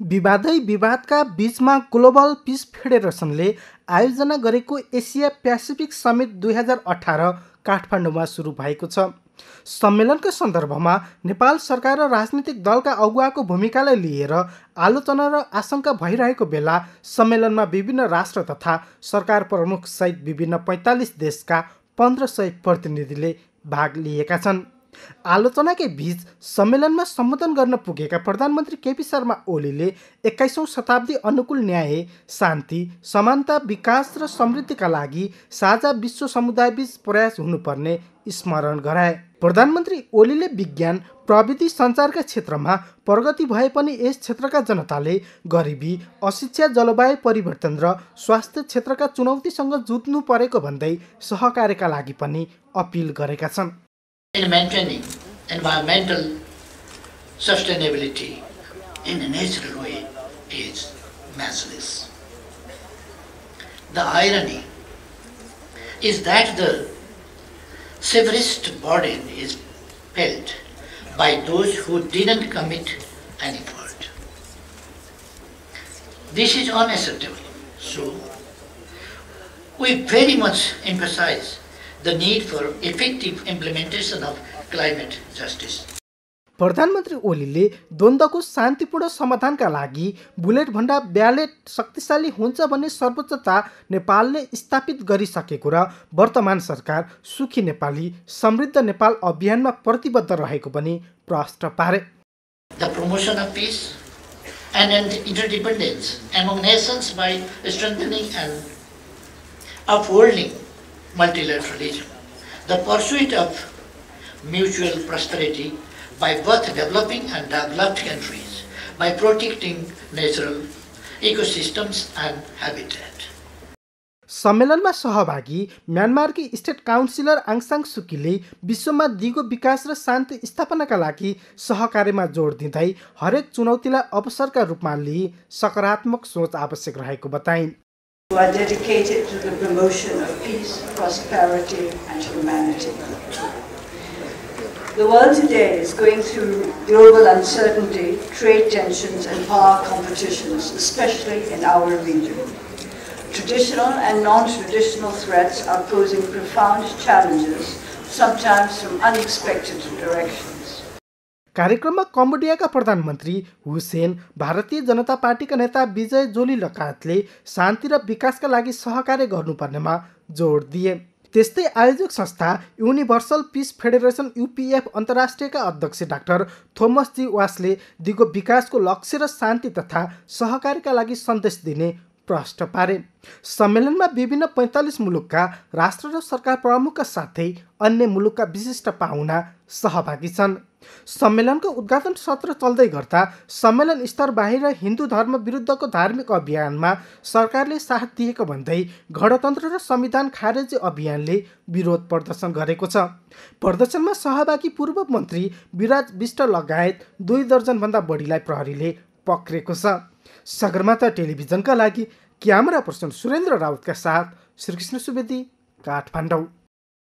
विवादै विवादका बीचमा global piece फेडरेसनले आयोजना गरेको एसिया पेसिफिक समिट दुई हजार अठार काठमाडौँमा सुरु भएको छ। सम्मेलनको सन्दर्भमा नेपाल सरकार र राजनीतिक दलका अगुवाको भूमिकालाई लिएर आलोचना र आशंका भइरहेको बेला सम्मेलनमा विभिन्न राष्ट्र तथा सरकार प्रमुख सहित विभिन्न पैँतालिस देशका पन्ध्र सय प्रतिनिधिले भाग लिएका छन्। आलोचनाकै बीच सम्मेलनमा सम्बोधन गर्न पुगेका प्रधानमन्त्री केपी शर्मा ओलीले एक्काइसौँ शताब्दी अनुकूल न्याय शान्ति समानता विकास र समृद्धिका लागि साझा विश्व समुदायबीच प्रयास हुनुपर्ने स्मरण गराए। प्रधानमन्त्री ओलीले विज्ञान प्रविधि सञ्चारका क्षेत्रमा प्रगति भए पनि यस क्षेत्रका जनताले गरिबी अशिक्षा जलवायु परिवर्तन र स्वास्थ्य क्षेत्रका चुनौतीसँग जुझ्नु परेको भन्दै सहकार्यका लागि पनि अपिल गरेका छन्। In maintaining environmental sustainability in a natural way is matchless. The irony is that the severest burden is felt by those who didn't commit any fault. This is unacceptable. So, we very much emphasize the need for effective implementation of climate justice. प्रधानमन्त्री ओलीले द्वन्द्वको शान्तिपूर्ण समाधानका लागि bullet भन्दा ballot शक्तिशाली हुन्छ भन्ने सर्वोच्चता नेपालले स्थापित गरिसकेको र वर्तमान सरकार सुखी नेपाली समृद्ध नेपाल अभियानमा प्रतिबद्ध रहेको पनि प्रश्न पारे The promotion of peace and interdependence among nations by strengthening and upholding multilateralism, the pursuit of mutual prosperity by both developing and developed countries, by protecting natural ecosystems and habitat. सम्मेलनमा सहभागी म्यानमारकी स्टेट काउन्सिलर आङसाङ सुकीले विश्वमा दिगो विकास र शान्ति स्थापनाका लागि सहकार्यमा जोड दिँदै हरेक चुनौतीलाई अवसरका रूपमा लिई सकारात्मक सोच आवश्यक रहेको बताइन् who are dedicated to the promotion of peace, prosperity, and humanity. The world today is going through global uncertainty, trade tensions, and power competitions, especially in our region. Traditional and non-traditional threats are posing profound challenges, sometimes from unexpected directions. कार्यक्रममा कम्बोडियाका प्रधानमन्त्री हुसेन भारतीय जनता पार्टीका नेता विजय जोली लगायतले शान्ति र विकासका लागि सहकार्य गर्नुपर्नेमा जोड दिए। त्यस्तै आयोजक संस्था युनिभर्सल पिस फेडरेसन युपिएफ अन्तर्राष्ट्रियका अध्यक्ष डाक्टर थोमस जी वासले दिगो विकासको लक्ष्य र शान्ति तथा सहकार्यका लागि सन्देश दिने प्रश्न पारे। सम्मेलनमा विभिन्न पैँतालिस मुलुकका राष्ट्र र सरकार प्रमुखका साथै अन्य मुलुकका विशिष्ट पाहुना सहभागी छन्। सम्मेलनको उद्घाटन सत्र चल्दै गर्दा सम्मेलन स्तर बाहिर हिन्दू धर्म विरुद्धको धार्मिक अभियानमा सरकारले साथ दिएको भन्दै गणतन्त्र र संविधान खारेजी अभियानले विरोध प्रदर्शन गरेको छ। प्रदर्शनमा सहभागी पूर्व मन्त्री विराज विष्ट लगायत दुई दर्जनभन्दा बढीलाई प्रहरीले पक्रेको छ। सगरमाथा टेलिभिजनका लागि क्यामेरा पर्सन सुरेन्द्र राउतका साथ श्रीकृष्ण सुवेदी काठमाडौँ।